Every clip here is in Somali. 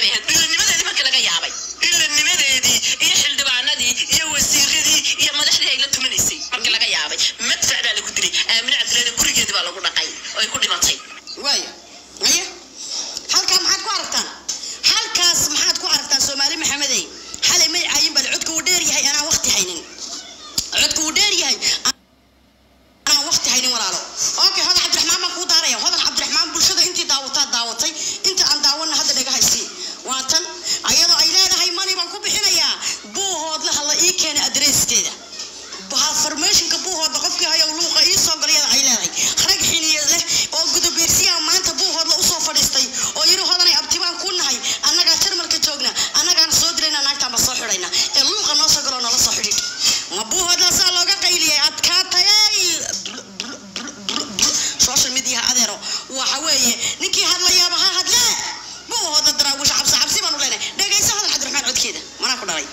maleehan midownimadeedi marka laga yaabay midownimadeedii iyo xildhibaan adeero waxa weeye ninkii hadlayaaba ha hadlee. Buu hodna hodan daraawish cabsi cabsi baanu leenahay. Dhegayso hadal cabdiraxmaan codkeeda. Manaa ku dhalay.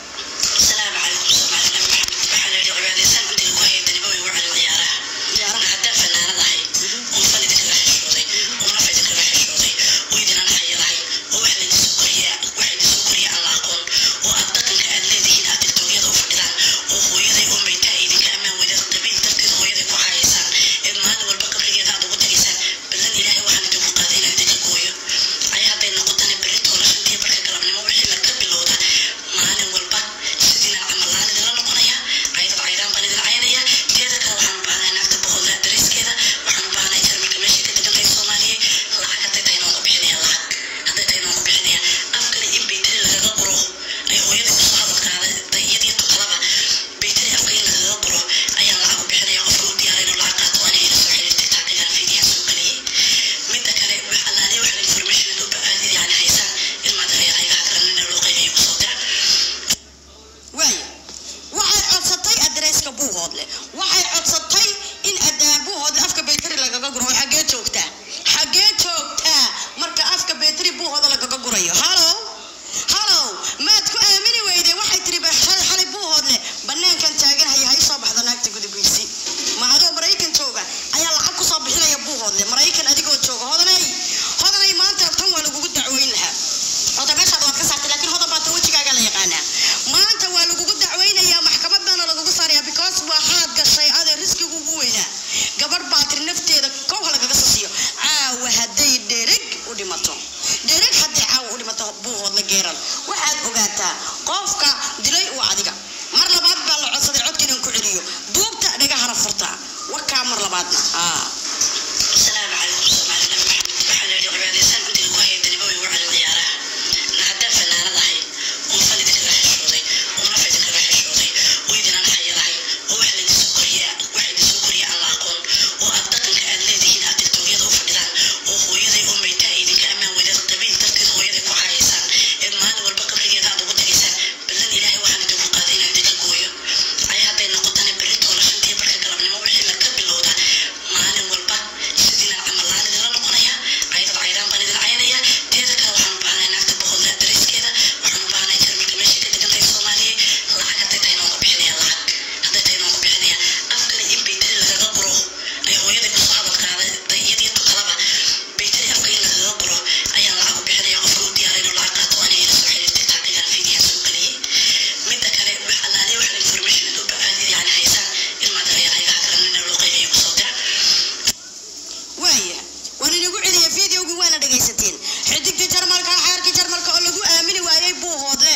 dhegaysateen xidigtii jarmalka ah, xeerkii jarmalka oo lagu aamini waayey buu hoode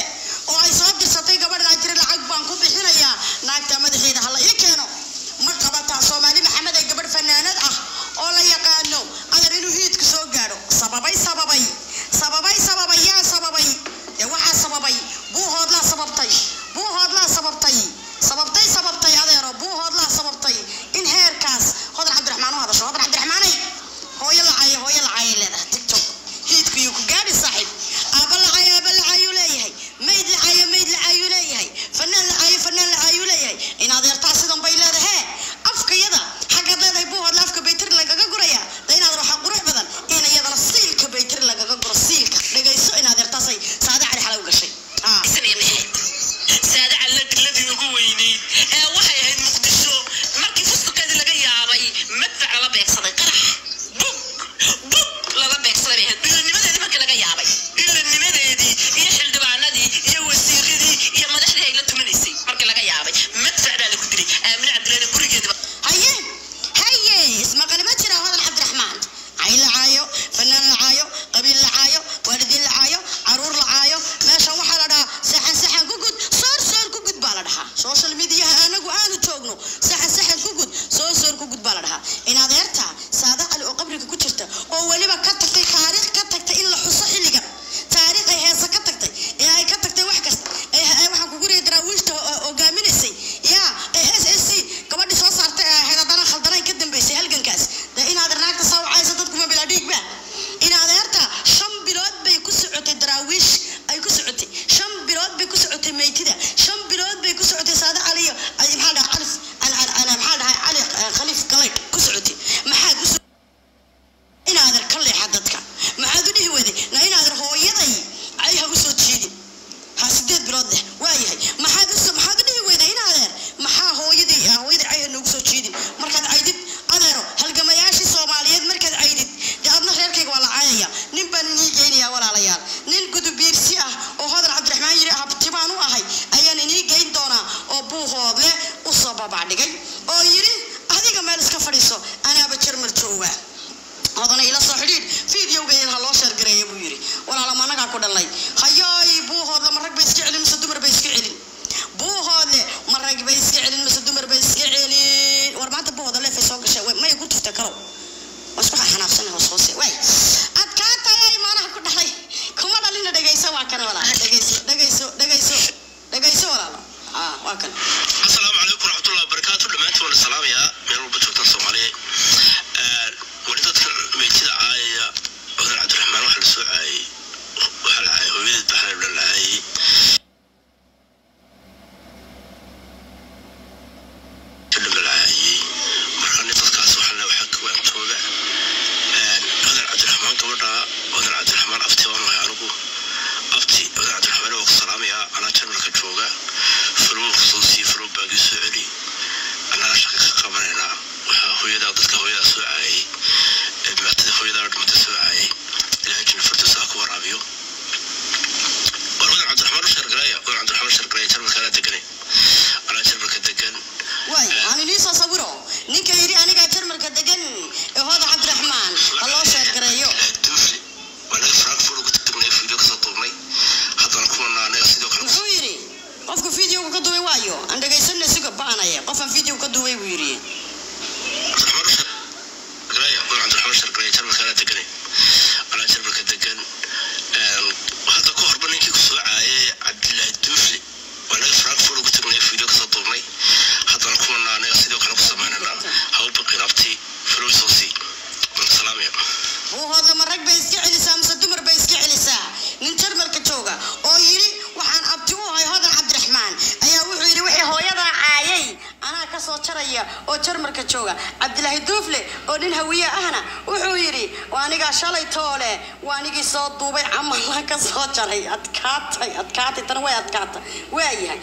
oo ay soo dirsatay gabadhaa jiri lacag baan ku bixinayaa naagta madaxeeda hala ii keeno. Ma qabataa soomaali maxamed ee gabadh fanaanad ah oo la yaqaano adar inuu hiidku soo gaadho. Sababay sababay. Sababay sababay yaa sababay. Dee waxaa sababay? Buu hoodlaa sababtay. baa la dhahaa. Inaad eerta qabriga ku jirta badan ila soo xidhiidh fideogeheeda ha loo sheergareeya buu yidhi. Walaalama anagaa ku dhalnay hayooy buuhoodle ma rag bay iska celin mise dumar bay iska celin? Buuhoodle ma rag bay iska celin mise dumar bay iska celin? War maanta buuhooda leefay soo gashay. May ku tufta karow waa isku hoos hoose waay adkaa tagay maanaha ku dhalay. Kuma dhalina dhegayso waa kana walaal. Dhegayso dhegayso dhegayso dhegayso walaal. Ah waa kan asalaamu calaykum waraxmatullahi wabarakaatu dhammaantiin waa salaamayaa meel walba joogtaan soomaaliyeed. Of een video kan doen, Wiri. jarjaraya oo jarmarka jooga. Cabdilaahi duufle oo nin hawiye ahna wuxuu yidhi waa anigaa shalay toole waa anigii soo duubay camalna ka soo jaray adkaatay adkaatay tan way adkaatay. Waayahay